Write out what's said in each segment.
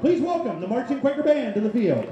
Please welcome the Marching Quaker Band to the field.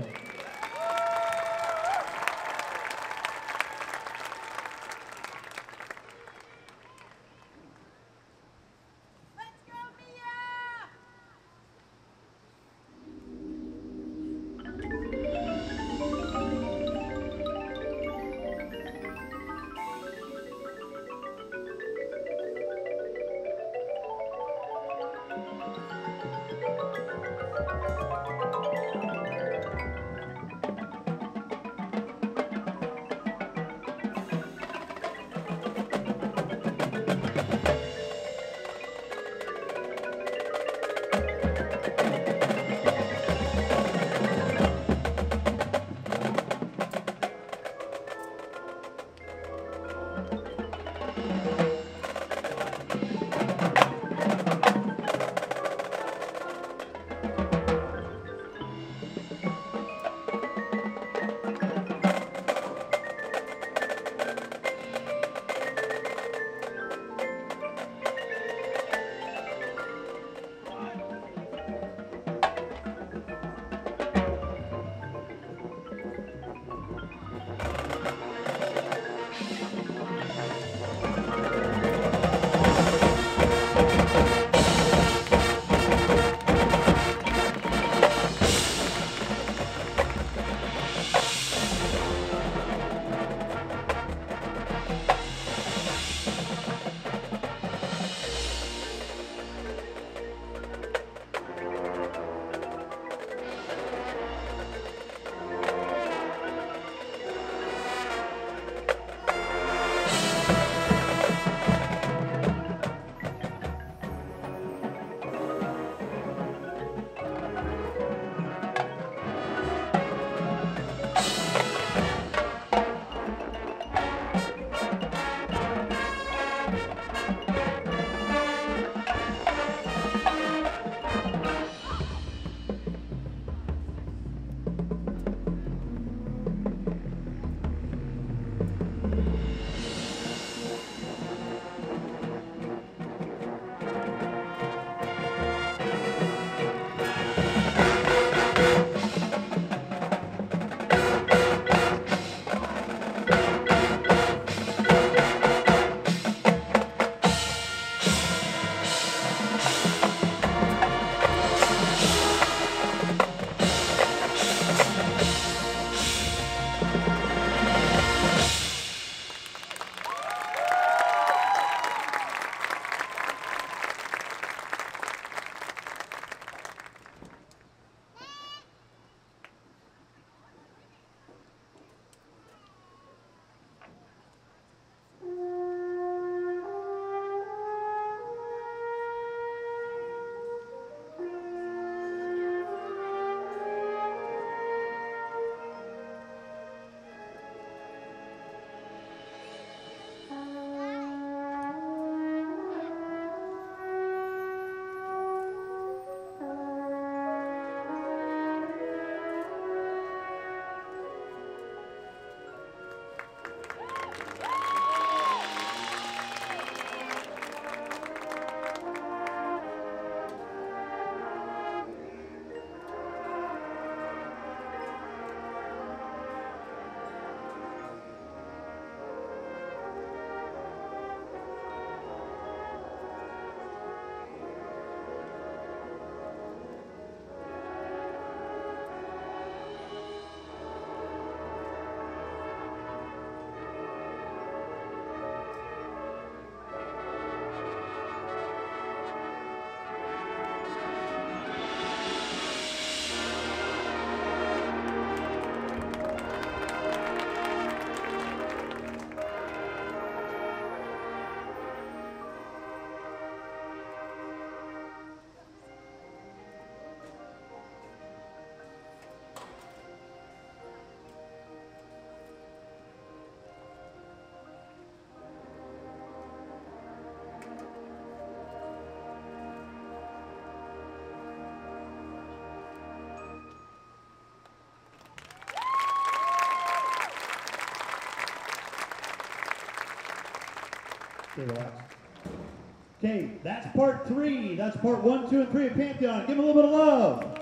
Okay, that's part three. That's part one, two, and three of Pantheon. Give them a little bit of love.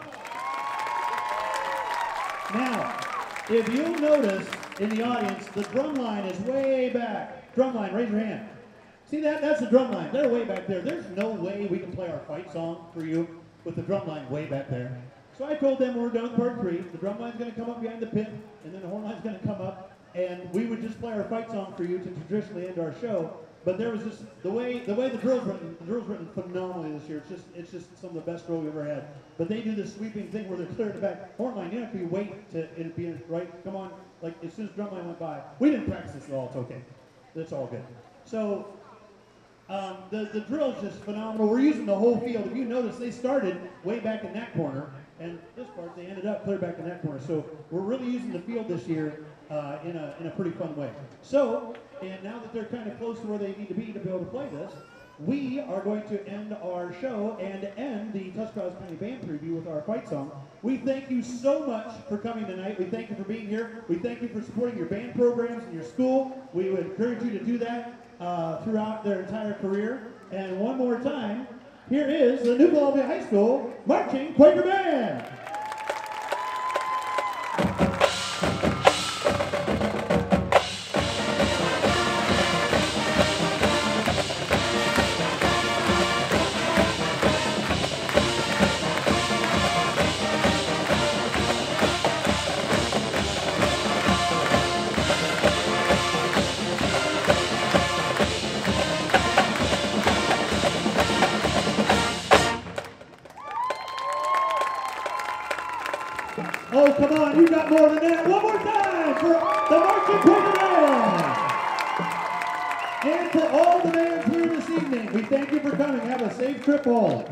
Now, if you notice in the audience, the drum line is way back. Drum line, raise your hand. See that? That's the drum line. They're way back there. There's no way we can play our fight song for you with the drum line way back there. So I told them when we're done with part three, the drum line's going to come up behind the pit, and then the horn line's going to come up, and we would just play our fight song for you to traditionally end our show. But there was just the way the way the drill's written. The drill's written phenomenally this year. It's just it's just some of the best drill we've ever had. But they do this sweeping thing where they're clear the back. Horn line, you don't have to be wait to it be right. Come on, like as soon as drum line went by, we didn't practice this at all. It's okay. It's all good. So um, the, the drill is just phenomenal. We're using the whole field. If you notice, they started way back in that corner, and this part, they ended up clear back in that corner. So we're really using the field this year uh, in, a, in a pretty fun way. So, and now that they're kind of close to where they need to be to be able to play this, we are going to end our show and end the Tuscarawas County Band Preview with our fight song. We thank you so much for coming tonight. We thank you for being here. We thank you for supporting your band programs in your school. We would encourage you to do that uh, throughout their entire career. And one more time, here is the New Columbia High School Marching Quaker Band. Oh, come on, you got more than that. One more time for the Marching Band. And for all the bands here this evening, we thank you for coming. Have a safe trip home.